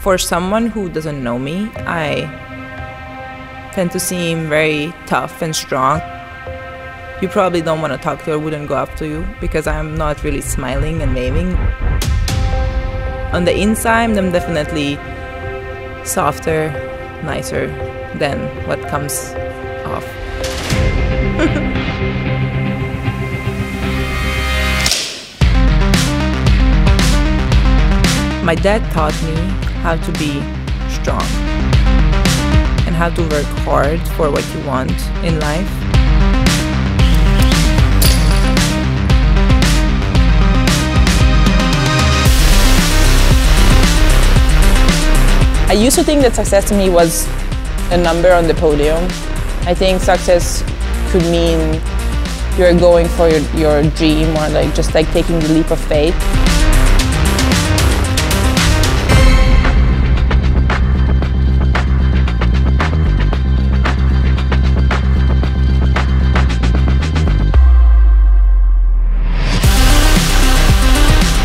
For someone who doesn't know me, I tend to seem very tough and strong. You probably don't want to talk to or wouldn't go up to you because I'm not really smiling and waving. On the inside, I'm definitely softer, nicer than what comes off. My dad taught me how to be strong and how to work hard for what you want in life. I used to think that success to me was a number on the podium. I think success could mean you're going for your, your dream or like just like taking the leap of faith.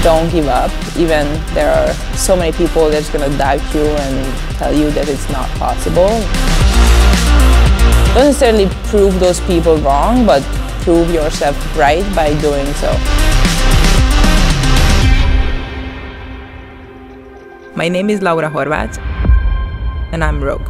Don't give up. Even there are so many people that's going to doubt you and tell you that it's not possible. Don't necessarily prove those people wrong, but prove yourself right by doing so. My name is Laura Horvath, and I'm Rogue.